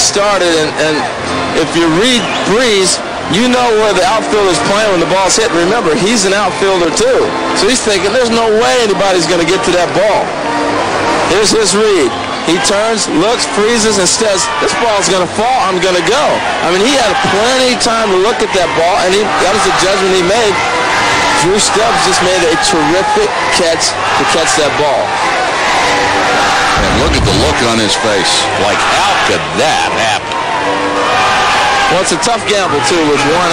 started, and, and if you read Breeze, you know where the outfielder's playing when the ball's hit. Remember, he's an outfielder too. So he's thinking, there's no way anybody's going to get to that ball. Here's his read. He turns, looks, freezes, and says, this ball's going to fall. I'm going to go. I mean, he had plenty of time to look at that ball, and he, that was the judgment he made. Drew Stubbs just made a terrific catch to catch that ball. Look on his face. Like, how could that happen? Well, it's a tough gamble, too, with one